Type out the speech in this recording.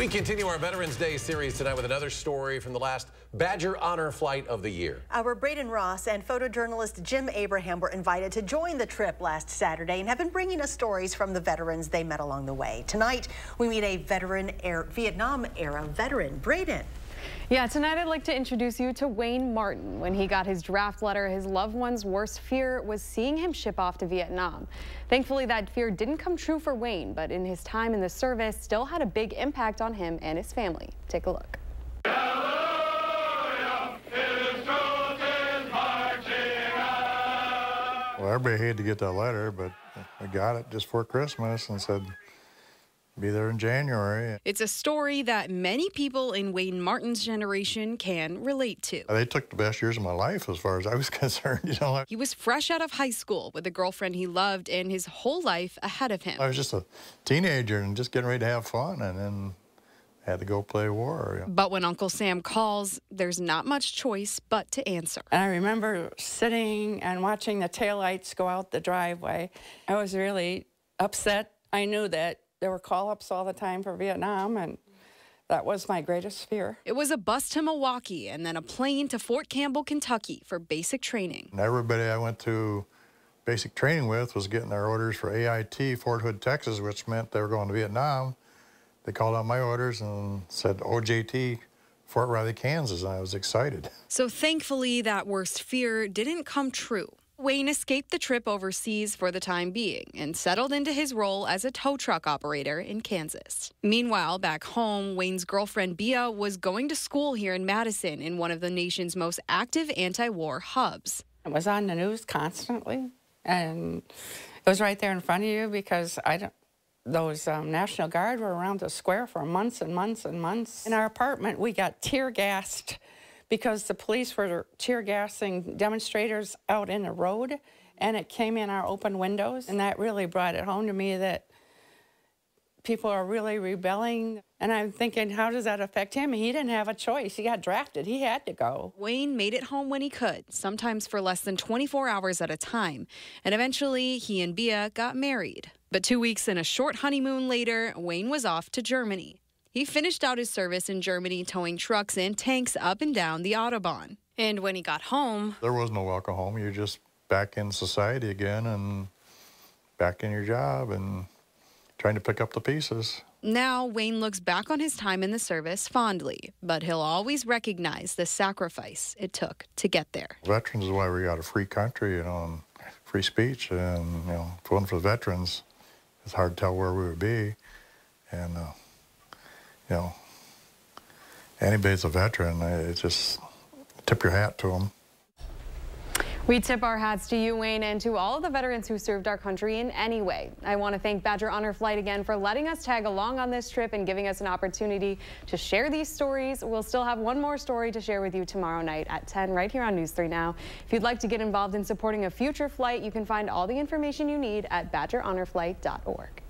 We continue our Veterans Day series tonight with another story from the last Badger Honor Flight of the year. Our Braden Ross and photojournalist Jim Abraham were invited to join the trip last Saturday and have been bringing us stories from the veterans they met along the way. Tonight, we meet a veteran air, Vietnam era veteran, Braden. Yeah, tonight I'd like to introduce you to Wayne Martin. When he got his draft letter, his loved one's worst fear was seeing him ship off to Vietnam. Thankfully, that fear didn't come true for Wayne, but in his time in the service, still had a big impact on him and his family. Take a look. Well, everybody hated to get that letter, but I got it just for Christmas and said, be there in January. It's a story that many people in Wayne Martin's generation can relate to. They took the best years of my life as far as I was concerned, you know. He was fresh out of high school with a girlfriend he loved and his whole life ahead of him. I was just a teenager and just getting ready to have fun and then had to go play war. But when Uncle Sam calls, there's not much choice but to answer. And I remember sitting and watching the taillights go out the driveway. I was really upset. I knew that there were call-ups all the time for Vietnam, and that was my greatest fear. It was a bus to Milwaukee and then a plane to Fort Campbell, Kentucky for basic training. And everybody I went to basic training with was getting their orders for AIT, Fort Hood, Texas, which meant they were going to Vietnam. They called out my orders and said OJT, Fort Riley, Kansas, and I was excited. So thankfully, that worst fear didn't come true. Wayne escaped the trip overseas for the time being and settled into his role as a tow truck operator in Kansas. Meanwhile, back home, Wayne's girlfriend Bia was going to school here in Madison in one of the nation's most active anti war hubs. It was on the news constantly, and it was right there in front of you because I don't. Those um, National Guard were around the square for months and months and months. In our apartment, we got tear gassed because the police were tear gassing demonstrators out in the road and it came in our open windows and that really brought it home to me that people are really rebelling. And i'm thinking how does that affect him? He didn't have a choice. He got drafted. He had to go. Wayne made it home when he could sometimes for less than 24 hours at a time. And eventually he and bia got married. But two weeks and a short honeymoon later wayne was off to germany he finished out his service in Germany towing trucks and tanks up and down the Autobahn. And when he got home, there was no welcome home. You're just back in society again and back in your job and trying to pick up the pieces. Now, Wayne looks back on his time in the service fondly, but he'll always recognize the sacrifice it took to get there. Veterans is why we got a free country, you know, and free speech. And, you know, if it wasn't for the veterans, it's hard to tell where we would be. And, uh, you know, anybody's a veteran. It's just tip your hat to them. We tip our hats to you, Wayne, and to all of the veterans who served our country in any way. I want to thank Badger Honor Flight again for letting us tag along on this trip and giving us an opportunity to share these stories. We'll still have one more story to share with you tomorrow night at 10 right here on News 3 Now. If you'd like to get involved in supporting a future flight, you can find all the information you need at badgerhonorflight.org.